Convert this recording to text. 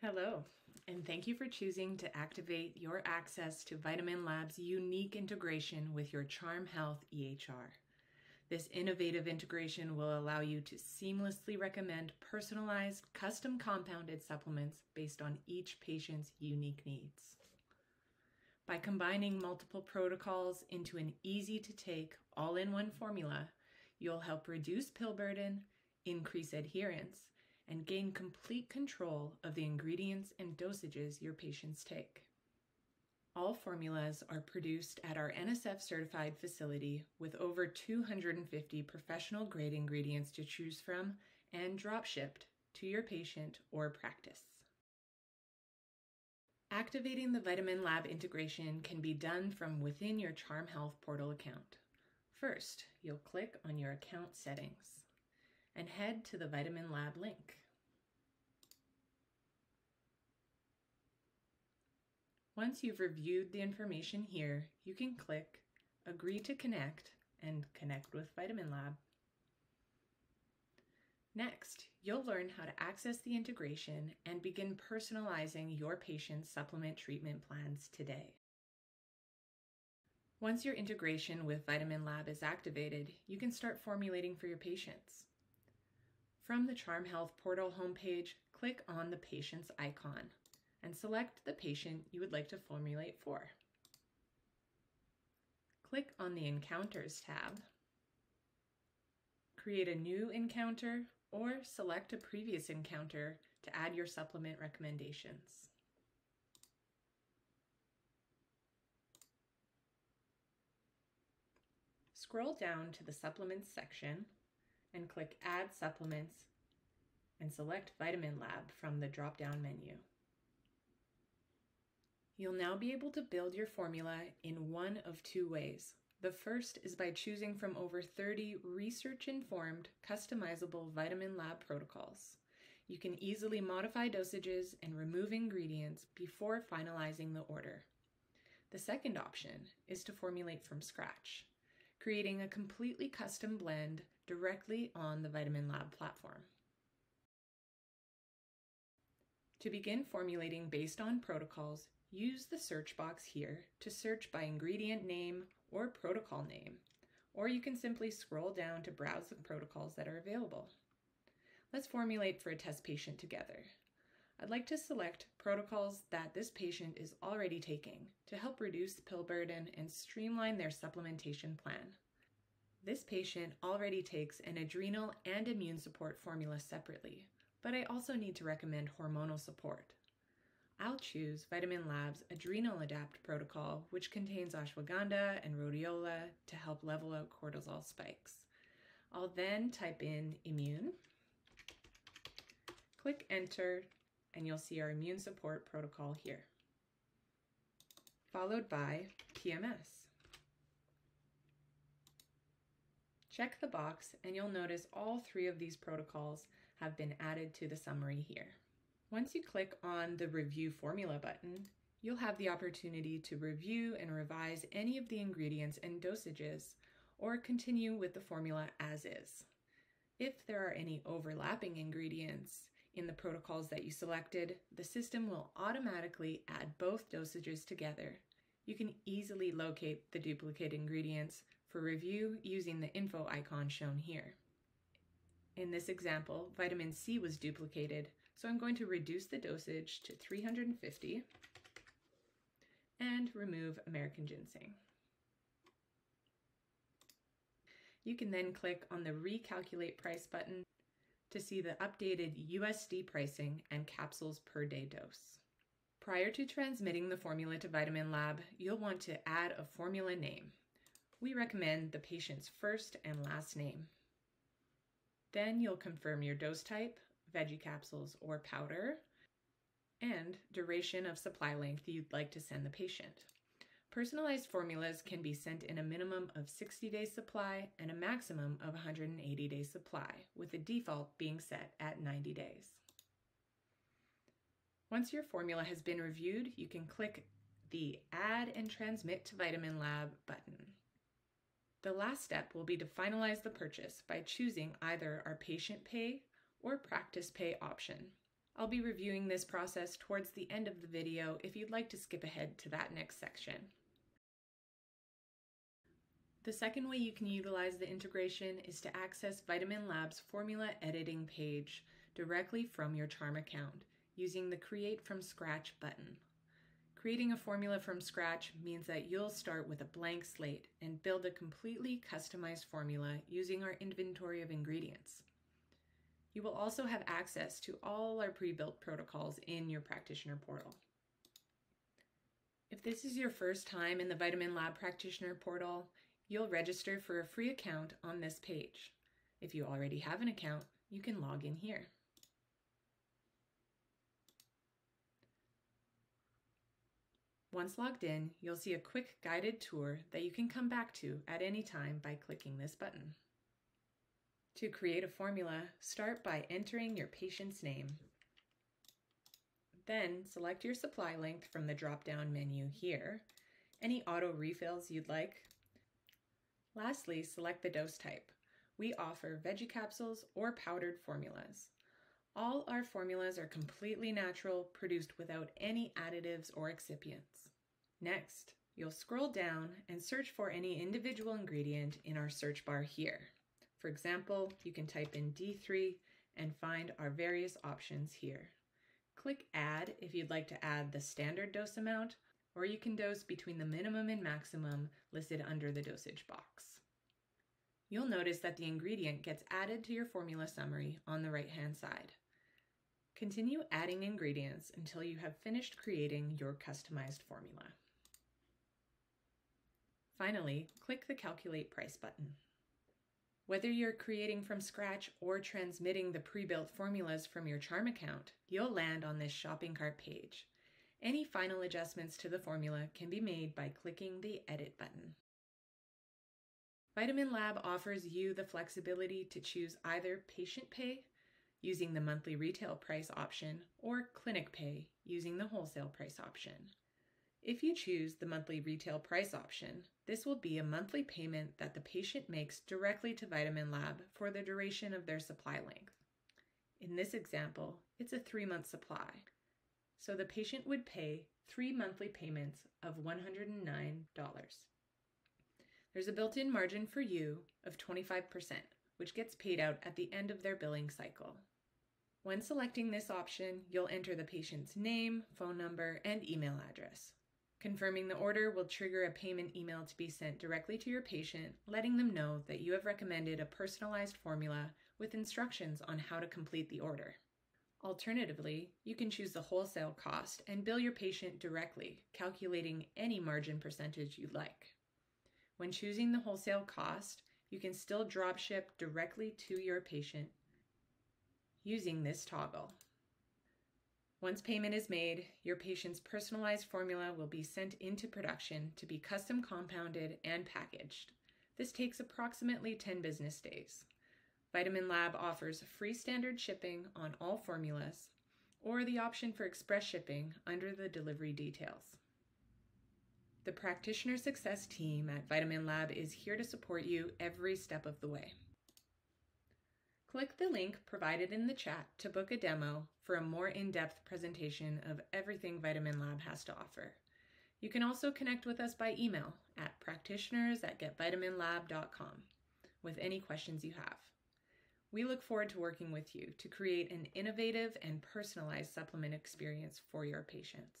Hello, and thank you for choosing to activate your access to Vitamin Lab's unique integration with your Charm Health EHR. This innovative integration will allow you to seamlessly recommend personalized, custom compounded supplements based on each patient's unique needs. By combining multiple protocols into an easy to take, all in one formula, you'll help reduce pill burden, increase adherence, and gain complete control of the ingredients and dosages your patients take. All formulas are produced at our NSF certified facility with over 250 professional grade ingredients to choose from and drop shipped to your patient or practice. Activating the Vitamin Lab integration can be done from within your Charm Health portal account. First, you'll click on your account settings and head to the Vitamin Lab link. Once you've reviewed the information here, you can click Agree to Connect and Connect with Vitamin Lab. Next, you'll learn how to access the integration and begin personalizing your patient's supplement treatment plans today. Once your integration with Vitamin Lab is activated, you can start formulating for your patients. From the Charm Health portal homepage, click on the patient's icon and select the patient you would like to formulate for. Click on the Encounters tab, create a new encounter, or select a previous encounter to add your supplement recommendations. Scroll down to the Supplements section and click Add Supplements and select Vitamin Lab from the drop-down menu. You'll now be able to build your formula in one of two ways. The first is by choosing from over 30 research-informed, customizable Vitamin Lab protocols. You can easily modify dosages and remove ingredients before finalizing the order. The second option is to formulate from scratch, creating a completely custom blend directly on the Vitamin Lab platform. To begin formulating based on protocols, Use the search box here to search by ingredient name or protocol name, or you can simply scroll down to browse the protocols that are available. Let's formulate for a test patient together. I'd like to select protocols that this patient is already taking to help reduce pill burden and streamline their supplementation plan. This patient already takes an adrenal and immune support formula separately, but I also need to recommend hormonal support. I'll choose Vitamin Lab's Adrenal Adapt protocol, which contains ashwagandha and rhodiola to help level out cortisol spikes. I'll then type in immune, click enter, and you'll see our immune support protocol here, followed by PMS. Check the box and you'll notice all three of these protocols have been added to the summary here. Once you click on the Review Formula button, you'll have the opportunity to review and revise any of the ingredients and dosages, or continue with the formula as is. If there are any overlapping ingredients in the protocols that you selected, the system will automatically add both dosages together. You can easily locate the duplicate ingredients for review using the info icon shown here. In this example, vitamin C was duplicated, so I'm going to reduce the dosage to 350 and remove American ginseng. You can then click on the recalculate price button to see the updated USD pricing and capsules per day dose. Prior to transmitting the formula to Vitamin Lab, you'll want to add a formula name. We recommend the patient's first and last name. Then you'll confirm your dose type, veggie capsules or powder, and duration of supply length you'd like to send the patient. Personalized formulas can be sent in a minimum of 60 days supply and a maximum of 180 days supply, with the default being set at 90 days. Once your formula has been reviewed, you can click the Add and Transmit to Vitamin Lab button. The last step will be to finalize the purchase by choosing either our patient pay or practice pay option. I'll be reviewing this process towards the end of the video if you'd like to skip ahead to that next section. The second way you can utilize the integration is to access Vitamin Lab's formula editing page directly from your Charm account using the Create from Scratch button. Creating a formula from scratch means that you'll start with a blank slate and build a completely customized formula using our inventory of ingredients. You will also have access to all our pre-built protocols in your practitioner portal. If this is your first time in the Vitamin Lab Practitioner portal, you'll register for a free account on this page. If you already have an account, you can log in here. Once logged in, you'll see a quick guided tour that you can come back to at any time by clicking this button. To create a formula, start by entering your patient's name. Then select your supply length from the drop-down menu here, any auto refills you'd like. Lastly, select the dose type. We offer veggie capsules or powdered formulas. All our formulas are completely natural, produced without any additives or excipients. Next, you'll scroll down and search for any individual ingredient in our search bar here. For example, you can type in D3 and find our various options here. Click Add if you'd like to add the standard dose amount, or you can dose between the minimum and maximum listed under the dosage box. You'll notice that the ingredient gets added to your formula summary on the right-hand side. Continue adding ingredients until you have finished creating your customized formula. Finally, click the Calculate Price button. Whether you're creating from scratch or transmitting the pre-built formulas from your Charm account, you'll land on this shopping cart page. Any final adjustments to the formula can be made by clicking the Edit button. Vitamin Lab offers you the flexibility to choose either patient pay using the monthly retail price option or clinic pay using the wholesale price option. If you choose the monthly retail price option, this will be a monthly payment that the patient makes directly to Vitamin Lab for the duration of their supply length. In this example, it's a three month supply. So the patient would pay three monthly payments of $109. There's a built in margin for you of 25%, which gets paid out at the end of their billing cycle. When selecting this option, you'll enter the patient's name, phone number, and email address. Confirming the order will trigger a payment email to be sent directly to your patient, letting them know that you have recommended a personalized formula with instructions on how to complete the order. Alternatively, you can choose the wholesale cost and bill your patient directly, calculating any margin percentage you'd like. When choosing the wholesale cost, you can still drop ship directly to your patient using this toggle. Once payment is made, your patient's personalized formula will be sent into production to be custom compounded and packaged. This takes approximately 10 business days. Vitamin Lab offers free standard shipping on all formulas or the option for express shipping under the delivery details. The practitioner success team at Vitamin Lab is here to support you every step of the way. Click the link provided in the chat to book a demo for a more in-depth presentation of everything Vitamin Lab has to offer. You can also connect with us by email at practitioners at getvitaminlab.com with any questions you have. We look forward to working with you to create an innovative and personalized supplement experience for your patients.